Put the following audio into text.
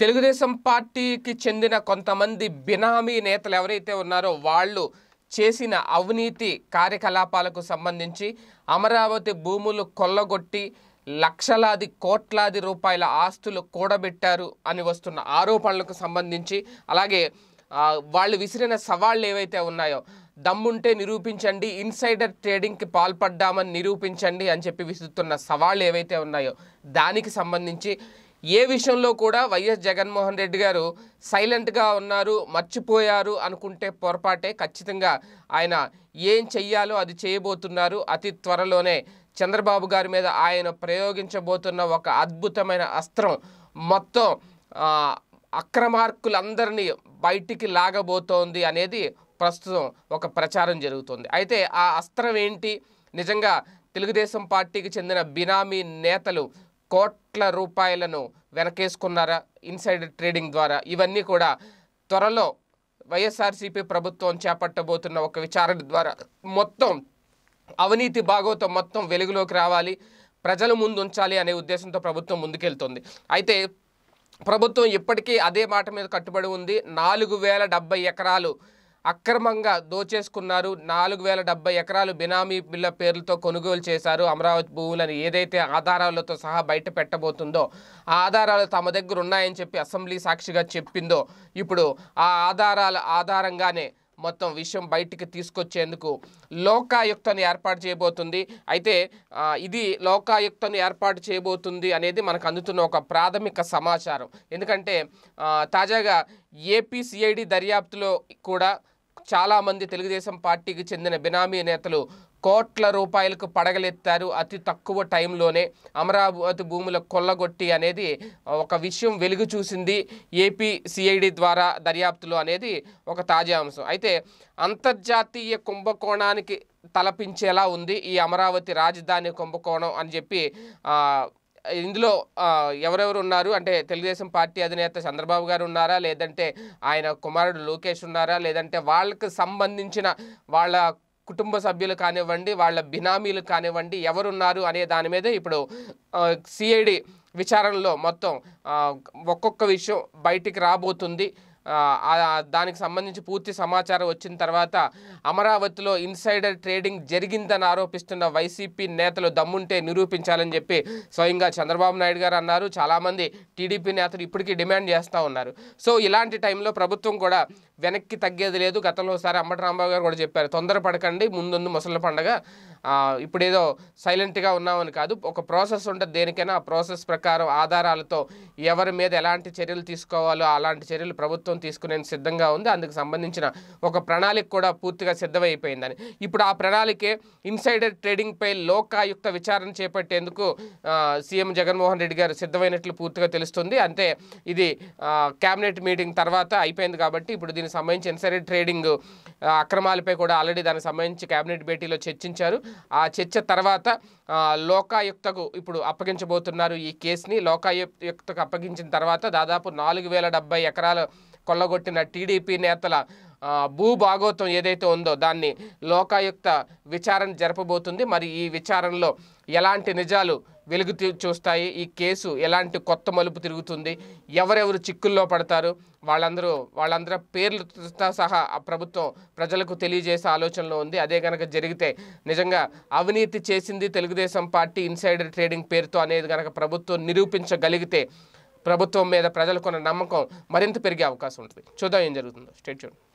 తెలుగుదేశం పార్టీకి చెందిన కొంతమంది బినామీ నేతలు ఎవరైతే ఉన్నారో వాళ్ళు చేసిన అవినీతి కార్యకలాపాలకు సంబంధించి అమరావతి భూములు కొల్లగొట్టి లక్షలాది కోట్లాది రూపాయల ఆస్తులు కూడబెట్టారు అని వస్తున్న ఆరోపణలకు సంబంధించి అలాగే వాళ్ళు విసిరిన సవాళ్ళు ఏవైతే ఉన్నాయో దమ్ముంటే నిరూపించండి ఇన్సైడర్ ట్రేడింగ్కి పాల్పడ్డామని నిరూపించండి అని చెప్పి విసురుతున్న సవాళ్ళు ఏవైతే ఉన్నాయో దానికి సంబంధించి ఏ విషయంలో కూడా వైఎస్ జగన్మోహన్ రెడ్డి గారు సైలెంట్గా ఉన్నారు మర్చిపోయారు అనుకుంటే పొరపాటే. ఖచ్చితంగా ఆయన ఏం చెయ్యాలో అది చేయబోతున్నారు. అతి త్వరలోనే చంద్రబాబు గారి మీద ఆయన ప్రయోగించబోతున్న ఒక అద్భుతమైన అస్త్రం మొత్తం అక్రమార్కులందరినీ బయటికి లాగబోతోంది అనేది ప్రస్తుతం ఒక ప్రచారం జరుగుతుంది. అయితే ఆ అస్త్రం ఏంటి? నిజంగా తెలుగుదేశం పార్టీకి చెందిన బినామీ నేతలు కోట్ల రూపాయలను వెనకేసుకున్నారా ఇన్సైడ్ ట్రేడింగ్ ద్వారా? ఇవన్నీ కూడా త్వరలో వైఎస్ఆర్సీపీ ప్రభుత్వం చేపట్టబోతున్న ఒక విచారణ ద్వారా మొత్తం అవినీతి భాగవతం మొత్తం వెలుగులోకి రావాలి ప్రజల ముందు ఉంచాలి అనే ఉద్దేశంతో ప్రభుత్వం ముందుకెళ్తుంది. అయితే ప్రభుత్వం ఇప్పటికీ అదే మాట మీద కట్టుబడి ఉంది. నాలుగు వేల డెబ్బై ఎకరాలు అక్రమంగా దోచేసుకున్నారు. నాలుగు వేల డెబ్బై ఎకరాలు బినామీ బిల్ల పేర్లతో కొనుగోలు చేశారు అమరావతి భూములను ఏదైతే ఆధారాలతో సహా బయట పెట్టబోతుందో ఆ ఆధారాలు తమ దగ్గర ఉన్నాయని చెప్పి అసెంబ్లీ సాక్షిగా చెప్పిందో ఇప్పుడు ఆ ఆధారాల ఆధారంగానే మొత్తం విషయం బయటికి తీసుకొచ్చేందుకు లోకాయుక్తను ఏర్పాటు చేయబోతుంది. అయితే ఇది లోకాయుక్తను ఏర్పాటు చేయబోతుంది అనేది మనకు అందుతున్న ఒక ప్రాథమిక సమాచారం. ఎందుకంటే తాజాగా ఏపీసీఐడి దర్యాప్తులో కూడా చాలామంది తెలుగుదేశం పార్టీకి చెందిన బినామీ నేతలు కోట్ల రూపాయలకు పడగలెత్తారు అతి తక్కువ టైంలోనే అమరావతి భూముల కొల్లగొట్టి అనేది ఒక విషయం వెలుగు చూసింది. ఏపీ సిఐడి ద్వారా దర్యాప్తులో అనేది ఒక తాజా అంశం. అయితే అంతర్జాతీయ కుంభకోణానికి తలపించేలా ఉంది ఈ అమరావతి రాజధాని కుంభకోణం అని చెప్పి ఇందులో ఎవరెవరు ఉన్నారు? అంటే తెలుగుదేశం పార్టీ అధినేత చంద్రబాబు గారు ఉన్నారా? లేదంటే ఆయన కుమారుడు లోకేష్ ఉన్నారా? లేదంటే వాళ్ళకి సంబంధించిన వాళ్ళ కుటుంబ సభ్యులు కానివ్వండి వాళ్ళ బినామీలు కానివ్వండి ఎవరున్నారు అనే దాని మీద ఇప్పుడు సిఐడి విచారణలో మొత్తం ఒక్కొక్క విషయం బయటికి రాబోతుంది. దానికి సంబంధించి పూర్తి సమాచారం వచ్చిన తర్వాత అమరావతిలో ఇన్సైడర్ ట్రేడింగ్ జరిగిందని ఆరోపిస్తున్న వైసీపీ నేతలు దమ్ముంటే నిరూపించాలని చెప్పి స్వయంగా చంద్రబాబు నాయుడు గారు అన్నారు. చాలామంది టీడీపీ నేతలు ఇప్పటికీ డిమాండ్ చేస్తూ ఉన్నారు. సో ఇలాంటి టైంలో ప్రభుత్వం కూడా వెనక్కి తగ్గేది లేదు. గతంలో ఒకసారి అంబటి రాంబాబు గారు కూడా చెప్పారు తొందరపడకండి ముందుందు ముసలి పండగ ఇప్పుడు ఇప్పుడేదో సైలెంట్గా ఉన్నామని కాదు ఒక ప్రాసెస్ ఉంటుంది దేనికైనా ఆ ప్రాసెస్ ప్రకారం ఆధారాలతో ఎవరి మీద ఎలాంటి చర్యలు తీసుకోవాలో అలాంటి చర్యలు ప్రభుత్వం తీసుకునేందుకు సిద్ధంగా ఉంది. అందుకు సంబంధించిన ఒక ప్రణాళిక కూడా పూర్తిగా సిద్ధమైపోయిందని. ఇప్పుడు ఆ ప్రణాళికే ఇన్సైడర్ ట్రేడింగ్పై లోకాయుక్త విచారణ చేపట్టేందుకు సీఎం జగన్మోహన్ రెడ్డి గారు సిద్ధమైనట్లు పూర్తిగా తెలుస్తుంది. అంతే ఇది క్యాబినెట్ కేబినెట్ మీటింగ్ తర్వాత అయిపోయింది కాబట్టి ఇప్పుడు దీనికి సంబంధించి ఇన్సైడర్ ట్రేడింగ్ అక్రమాలపై కూడా ఆల్రెడీ దానికి సంబంధించి కేబినెట్ భేటీలో చర్చించారు. ఆ చర్చ తర్వాత లోకాయుక్తకు ఇప్పుడు అప్పగించబోతున్నారు ఈ కేసుని. లోకాయుక్తకు అప్పగించిన తర్వాత దాదాపు నాలుగు వేల ఎకరాలు కొల్లగొట్టిన టీడీపీ నేతల భూభాగోతం ఏదైతే ఉందో దాన్ని లోకాయుక్త విచారణ జరపబోతుంది. మరి ఈ విచారణలో ఎలాంటి నిజాలు వెలుగు చూస్తాయి? ఈ కేసు ఎలాంటి కొత్త మలుపు తిరుగుతుంది? ఎవరెవరు చిక్కుల్లో పడతారు? వాళ్ళందరూ వాళ్ళందరూ పేర్లతో సహా ఆ ప్రభుత్వం ప్రజలకు తెలియజేసే ఆలోచనలో ఉంది. అదే కనుక జరిగితే నిజంగా అవినీతి చేసింది తెలుగుదేశం పార్టీ ఇన్సైడర్ ట్రేడింగ్ పేరుతో అనేది కనుక ప్రభుత్వం నిరూపించగలిగితే ప్రభుత్వం మీద ప్రజలకున్న నమ్మకం మరింత పెరిగే అవకాశం ఉంటుంది. చూద్దాం ఏం జరుగుతుందో. స్టేట్ చూడండి.